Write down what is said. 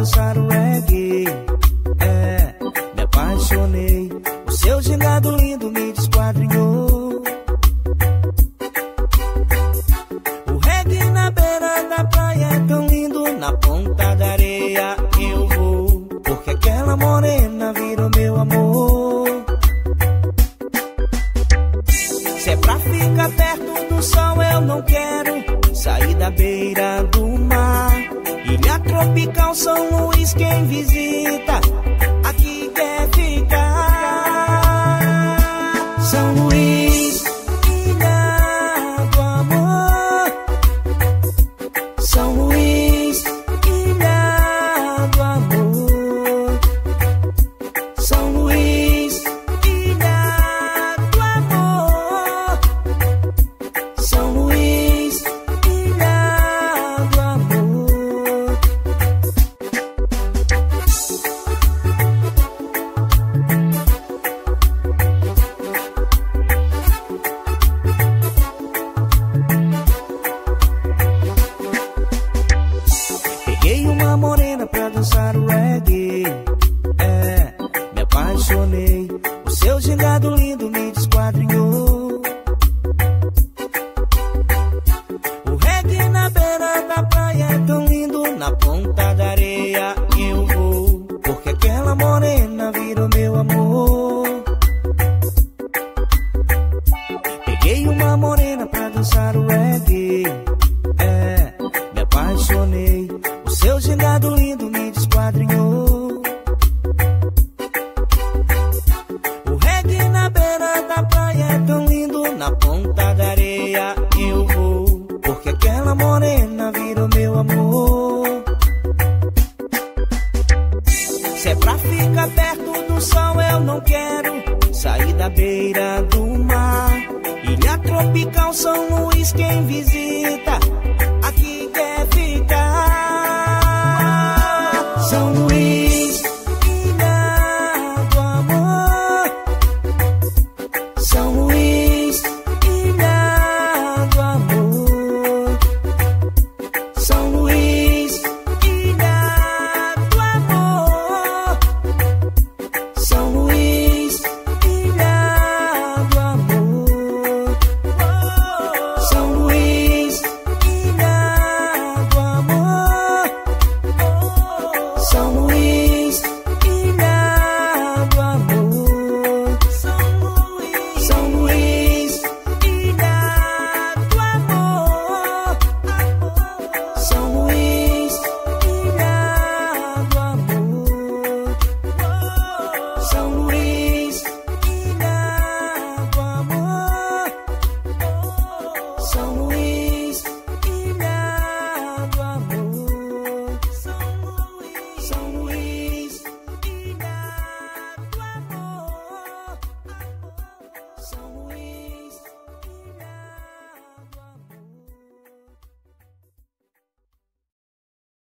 dançar o reggae. É, me apaixonei. O seu gelado lindo me desquadrinhou. O reggae na beira da praia é tão lindo. Na ponta da areia eu vou. Porque aquela morena virou meu amor. Se é pra ficar perto do sol, eu não quero sair da beira do mar. Tropical São Luís quem visita? Cairo, meu amor. eu não quero sair da beira do mar. Ilha tropical São Luís, quem visita